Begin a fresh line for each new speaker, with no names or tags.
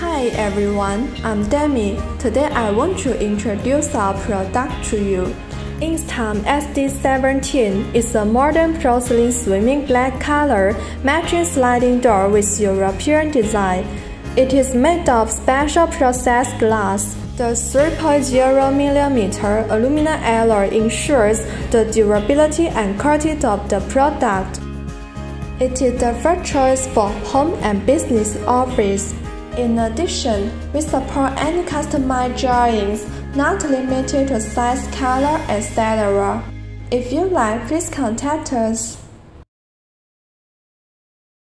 Hi everyone, I'm Demi. Today I want to introduce our product to you. Instime SD17 is a modern porcelain swimming black color matching sliding door with European design. It is made of special processed glass. The 3.0mm aluminum alloy ensures the durability and quality of the product. It is the first choice for home and business office. In addition, we support any customized drawings, not limited to size, color, etc. If you like, please contact us.